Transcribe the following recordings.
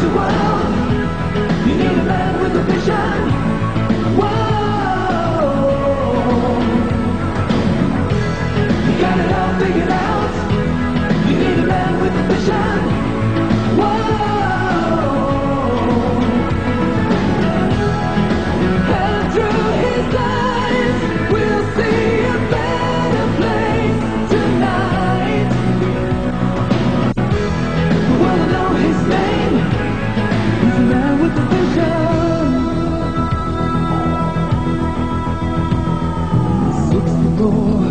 the world. door.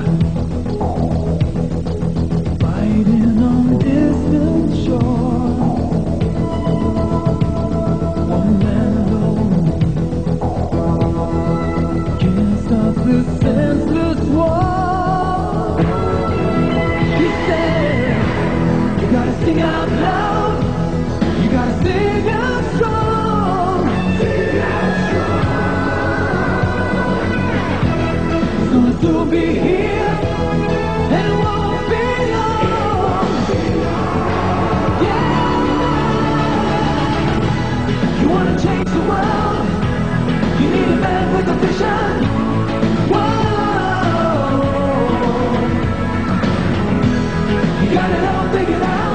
Got it all figured out.